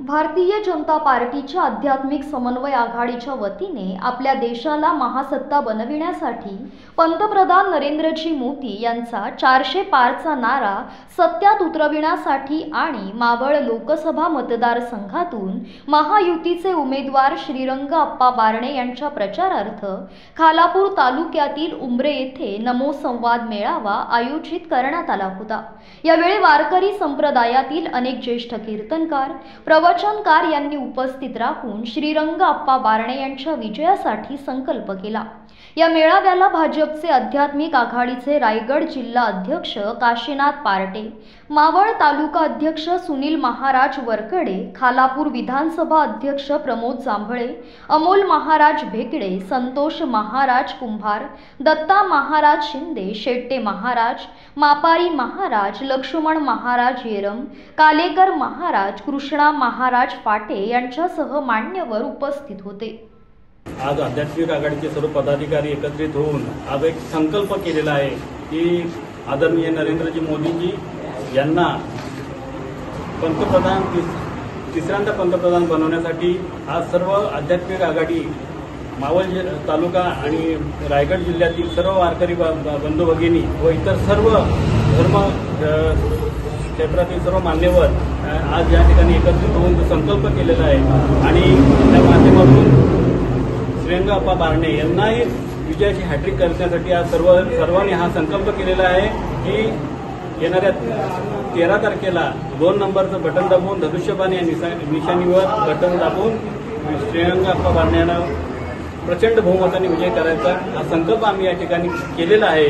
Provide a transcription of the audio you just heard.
भारतीय जनता पार्टीच्या आध्यात्मिक समन्वय आघाडीच्या वतीने आपल्या देशाला महासत्ता बनविण्यासाठी पंतप्रधान नरेंद्रजी मोदी यांचा चारशे पारचा नारा सत्यात उतरविण्यासाठी आणि मावळ लोकसभा मतदारसंघातून महायुतीचे उमेदवार श्रीरंग अप्पा बारणे यांच्या प्रचारार्थ खालापूर तालुक्यातील उमरे येथे नमो संवाद मेळावा आयोजित करण्यात आला होता. यावेळी वारकरी संप्रदायातील अनेक ज्येष्ठ कीर्तनकार प्रवचनकार यांनी उपस्थित राहून श्रीरंग अप्पा बारणे यांच्या विजयासाठी संकल्प केला. या मेळाव्याला भाजपचे आध्यात्मिक आघाडीचे रायगड जिल्हा अध्यक्ष काशीनाथ पार्टे मावळ तालुका अध्यक्ष सुनील महाराज वरकडे खालापूर विधानसभा अध्यक्ष प्रमोद जांभळे अमोल महाराज भेकडे संतोष महाराज कुंभार दत्ता महाराज शिंदे शेट्टे महाराज मापारी महाराज लक्ष्मण महाराज येरम कालेकर महाराज कृष्णा महाराज महाराज फाटे यांच्यासह मान्यवर उपस्थित होते. आज आध्यात्मिक आघाडीचे सर्व पदाधिकारी एकत्रित होऊन आज एक संकल्प केलेला आहे की आदरणीय नरेंद्रजी मोदीजी यांना पंतप्रधान तिस- तिसऱ्यांदा पंतप्रधान बनवण्यासाठी आज सर्व आध्यात्मिक आघाडी मावळ तालुका आणि रायगड जिल्ह्यातील सर्व वारकरी बंधू भगिनी व इतर सर्व धर्म क्षेत्रातील सर्व मान्यवर आज या ठिकाणी एकत्रित होऊन जो संकल्प केलेला आहे. आणि त्या माध्यमातून श्रेंगाप्पा बारणे यांनाही विजयाची हॅट्रिक करण्यासाठी आज सर्व सर्वांनी हा संकल्प केलेला आहे की येणाऱ्या तेरा तारखेला दोन नंबरचं बटन दाबून धनुष्यबाण या निशा निशाणीवर बटन दाबून श्रेयंगाप्पा बारण्यानं बारणे यांना प्रचंड बहुमताने विजय करायचा हा संकल्प आम्ही या ठिकाणी केलेला आहे.